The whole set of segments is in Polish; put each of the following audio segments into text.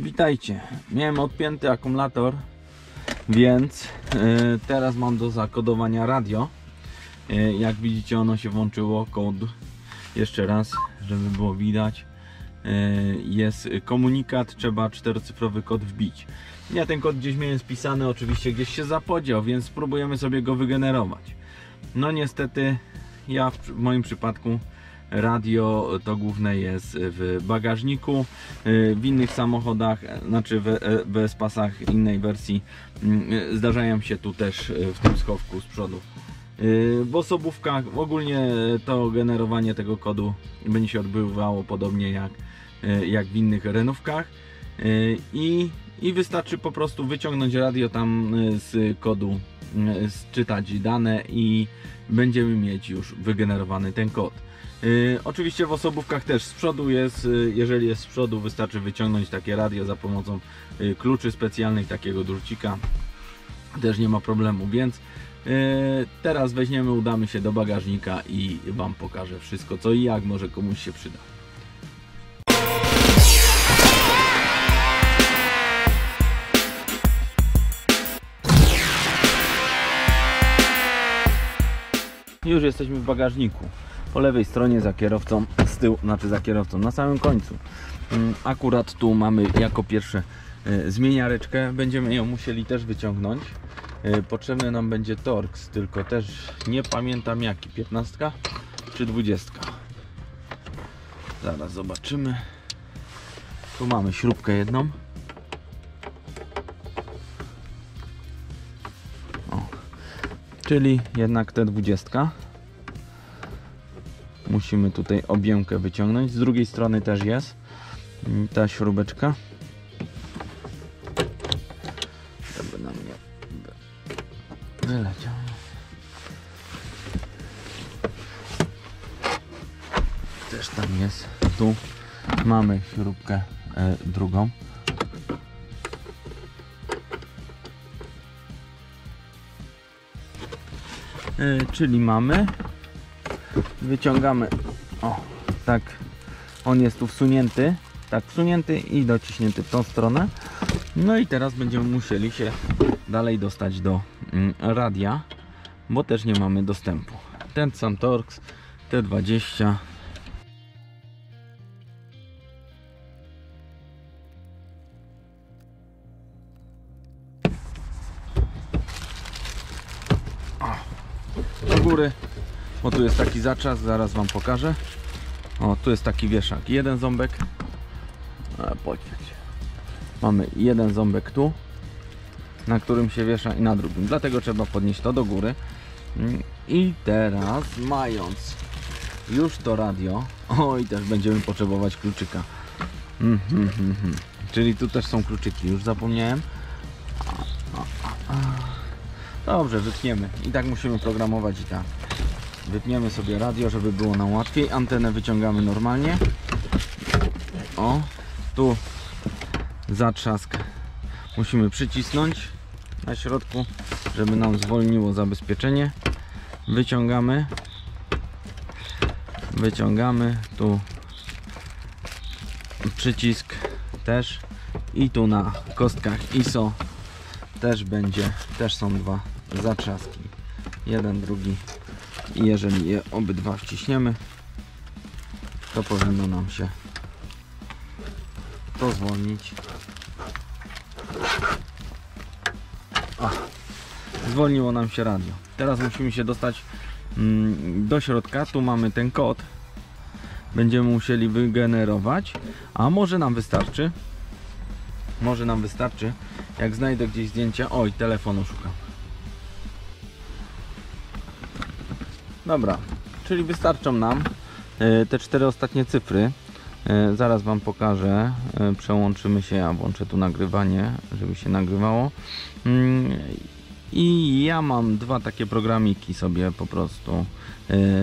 Witajcie. Miałem odpięty akumulator, więc y, teraz mam do zakodowania radio. Y, jak widzicie ono się włączyło, kod jeszcze raz, żeby było widać. Y, jest komunikat, trzeba czterocyfrowy kod wbić. Ja ten kod gdzieś miałem spisany, oczywiście gdzieś się zapodział, więc spróbujemy sobie go wygenerować. No niestety ja w, w moim przypadku radio to główne jest w bagażniku. Y, w innych samochodach znaczy w, w S-pasach innej wersji y, zdarzają się tu też y, w tym schowku z przodu. W osobówkach ogólnie to generowanie tego kodu będzie się odbywało podobnie jak, jak w innych renówkach. I, i wystarczy po prostu wyciągnąć radio tam z kodu czytać dane i będziemy mieć już wygenerowany ten kod oczywiście w osobówkach też z przodu jest, yy, jeżeli jest z przodu wystarczy wyciągnąć takie radio za pomocą yy, kluczy specjalnych, takiego drucika też nie ma problemu, więc teraz weźmiemy, udamy się do bagażnika i Wam pokażę wszystko co i jak może komuś się przyda. Już jesteśmy w bagażniku po lewej stronie za kierowcą, z tyłu, znaczy za kierowcą, na samym końcu. Mm, akurat tu mamy jako pierwsze e, zmieniareczkę, będziemy ją musieli też wyciągnąć. E, potrzebny nam będzie Torx, tylko też nie pamiętam jaki, 15 czy 20. Zaraz zobaczymy. Tu mamy śrubkę jedną. O, czyli jednak te 20 musimy tutaj objękę wyciągnąć. Z drugiej strony też jest ta śrubeczka. Żeby nam nie wyleciał. Też tam jest. Tu mamy śrubkę e, drugą. E, czyli mamy wyciągamy. O tak. On jest tu wsunięty. Tak wsunięty i dociśnięty w tą stronę. No i teraz będziemy musieli się dalej dostać do mm, radia bo też nie mamy dostępu. Ten sam Torx T20 do góry o tu jest taki zaczas, zaraz wam pokażę. O tu jest taki wieszak, jeden ząbek. E, mamy jeden ząbek tu na którym się wiesza i na drugim. Dlatego trzeba podnieść to do góry. Mm, i teraz mając już to radio o i też będziemy potrzebować kluczyka. Mm, mm. czyli tu też są kluczyki, już zapomniałem. Dobrze, wytniemy. I tak musimy programować i tak Wypniemy sobie radio, żeby było nam łatwiej. Antenę wyciągamy normalnie. O, tu zatrzask musimy przycisnąć na środku, żeby nam zwolniło zabezpieczenie. Wyciągamy. Wyciągamy. Tu przycisk też. I tu na kostkach ISO też będzie, też są dwa zatrzaski. Jeden, drugi i jeżeli je obydwa wciśniemy to powinno nam się to zwolnić A, zwolniło nam się radio. Teraz musimy się dostać mm, do środka. Tu mamy ten kod. Będziemy musieli wygenerować. A może nam wystarczy? Może nam wystarczy jak znajdę gdzieś zdjęcia oj telefonu szukam Dobra, czyli wystarczą nam e, te cztery ostatnie cyfry. E, zaraz Wam pokażę. E, przełączymy się, ja włączę tu nagrywanie, żeby się nagrywało. Mm, I ja mam dwa takie programiki sobie po prostu.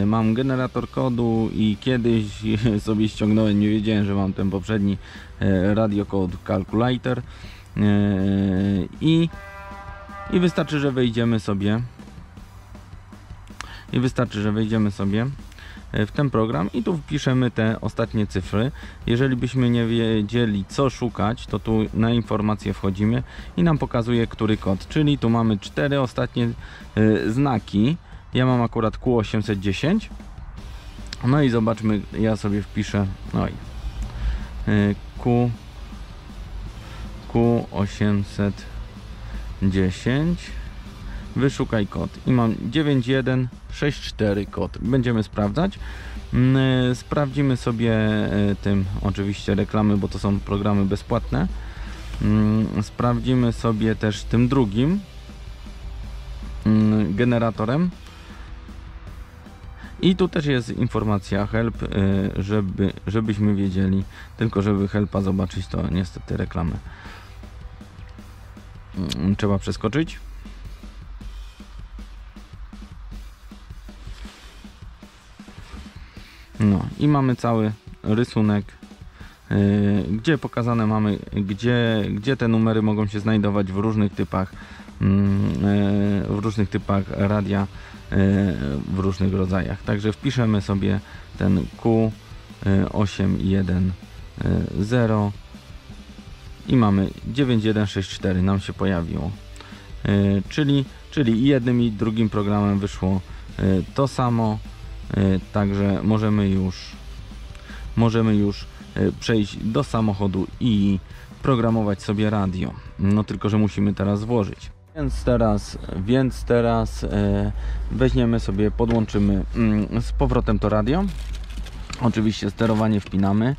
Mam generator kodu i kiedyś sobie ściągnąłem, nie wiedziałem, że mam ten poprzedni Radio Code Calculator. I, i wystarczy, że wejdziemy sobie i wystarczy, że wejdziemy sobie e, w ten program i tu wpiszemy te ostatnie cyfry. Jeżeli byśmy nie wiedzieli co szukać, to tu na informacje wchodzimy i nam pokazuje który kod, czyli tu mamy cztery ostatnie e, znaki. Ja mam akurat Q810. No i zobaczmy, ja sobie wpiszę oj, e, Q Q810 wyszukaj kod. I mam 9164 kod. Będziemy sprawdzać. Mm, e, sprawdzimy sobie e, tym oczywiście reklamy bo to są programy bezpłatne. Mm, sprawdzimy sobie też tym drugim mm, generatorem. I tu też jest informacja help, y, żeby, żebyśmy wiedzieli, tylko żeby helpa zobaczyć, to niestety reklamy. Mm, Trzeba przeskoczyć. No i mamy cały rysunek, y, gdzie pokazane mamy, gdzie, gdzie te numery mogą się znajdować w różnych typach, mm, y, w różnych typach radia y, w różnych rodzajach. Także wpiszemy sobie ten Q810 i mamy 9164 nam się pojawiło. Czyli, czyli jednym i drugim programem wyszło to samo. Y, Także możemy już możemy już y, przejść do samochodu i programować sobie radio. No tylko, że musimy teraz włożyć. Więc teraz, więc teraz e, weźmiemy sobie, podłączymy mm, z powrotem to radio. Oczywiście sterowanie wpinamy.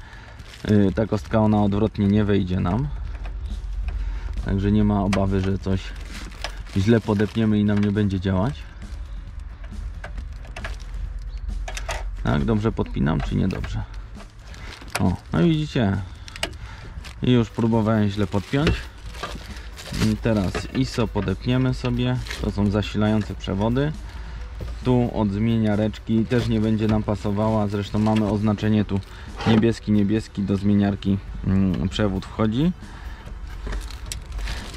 Ta kostka ona odwrotnie nie wejdzie nam. Także nie ma obawy, że coś źle podepniemy i nam nie będzie działać. Tak, dobrze podpinam, czy niedobrze? O, no widzicie. I już próbowałem źle podpiąć. I teraz ISO podepniemy sobie. To są zasilające przewody. Tu od zmieniareczki też nie będzie nam pasowała. Zresztą mamy oznaczenie tu niebieski, niebieski do zmieniarki mm, przewód wchodzi.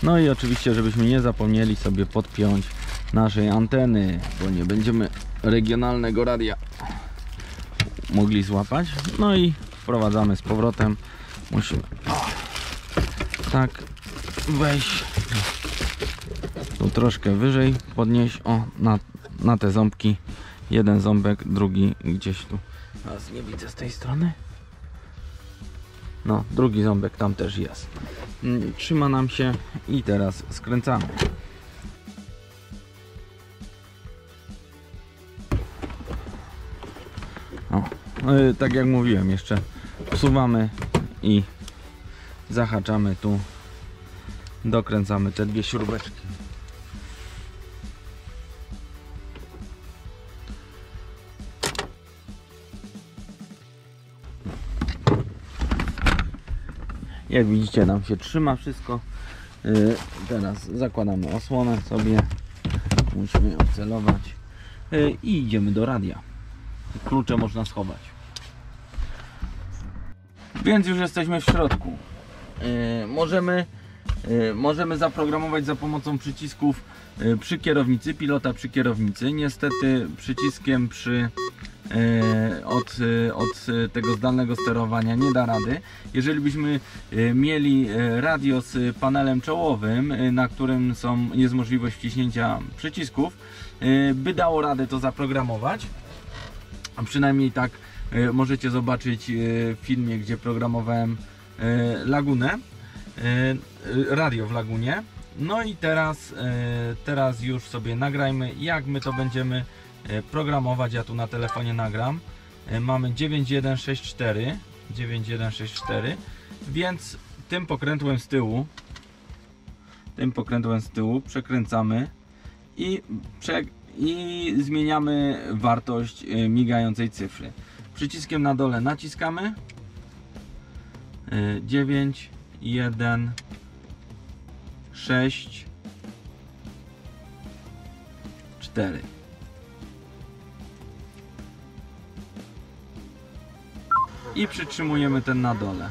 No i oczywiście, żebyśmy nie zapomnieli sobie podpiąć naszej anteny, bo nie będziemy regionalnego radia mogli złapać. No i wprowadzamy z powrotem. Musimy. Tak wejść tu troszkę wyżej podnieść o na, na te ząbki. Jeden ząbek, drugi gdzieś tu. Teraz nie widzę z tej strony. No drugi ząbek tam też jest. Mm, trzyma nam się i teraz skręcamy tak jak mówiłem jeszcze wsuwamy i zahaczamy tu. Dokręcamy te dwie śrubeczki. Jak widzicie nam się trzyma wszystko. Yy, teraz zakładamy osłonę sobie. Musimy ją celować. Yy, i idziemy do radia klucze można schować więc już jesteśmy w środku Yy, możemy yy, możemy zaprogramować za pomocą przycisków yy, przy kierownicy, pilota przy kierownicy. Niestety przyciskiem przy od, od tego zdalnego sterowania nie da rady. Jeżeli byśmy mieli radio z panelem czołowym, na którym są, jest możliwość wciśnięcia przycisków, by dało radę to zaprogramować. A przynajmniej tak yy, możecie zobaczyć yy, w filmie, gdzie programowałem yy, lagunę. Radio w lagunie. No i teraz, teraz już sobie nagrajmy, jak my to będziemy programować. Ja tu na telefonie nagram. Mamy 9164, 9164, więc tym pokrętłem z tyłu, tym pokrętłem z tyłu przekręcamy i, prze, i zmieniamy wartość yy, migającej cyfry. Przyciskiem na dole naciskamy. Yy, 9 1 6 4 i przytrzymujemy ten na dole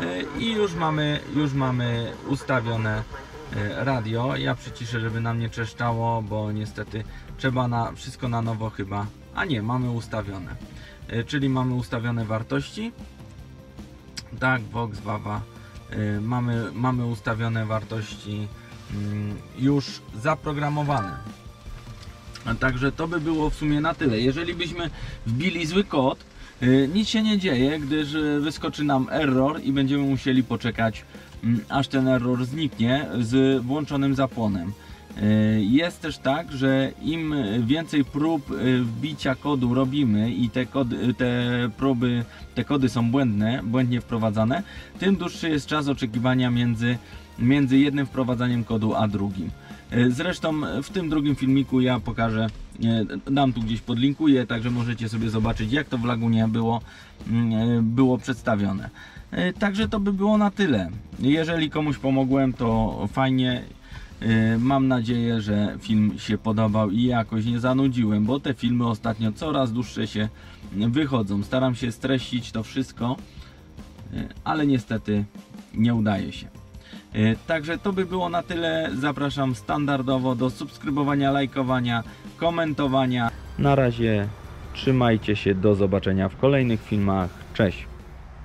Y, i już mamy już mamy ustawione y, radio ja przyciszę żeby nam nie czeszczało bo niestety trzeba na wszystko na nowo chyba A nie, mamy ustawione. E, Czyli mamy ustawione wartości. Tak, Vox, Wawa. E, Mamy, mamy ustawione wartości mm, już zaprogramowane. Także to by było w sumie na tyle. Jeżeli byśmy wbili zły kod, nic się nie dzieje, gdyż wyskoczy nam error i będziemy musieli poczekać, aż ten error zniknie z włączonym zapłonem. Y, Jest też tak, że im więcej prób y, wbicia kodu robimy i te, kody, te próby, te kody są błędne, błędnie wprowadzane, tym dłuższy jest czas oczekiwania między, między jednym wprowadzaniem kodu a drugim. E, Zresztą w tym drugim filmiku ja pokażę, e, dam tu gdzieś podlinkuję, także możecie sobie zobaczyć jak to w Lagunie było, mm, e, było przedstawione. E, Także to by było na tyle. Jeżeli komuś pomogłem to fajnie. E, Mam nadzieję, że film się podobał i jakoś nie zanudziłem, bo te filmy ostatnio coraz dłuższe się wychodzą. Staram się streścić to wszystko, e, ale niestety nie udaje się. Także to by było na tyle. Zapraszam standardowo do subskrybowania, lajkowania, komentowania. Na razie trzymajcie się, do zobaczenia w kolejnych filmach. Cześć!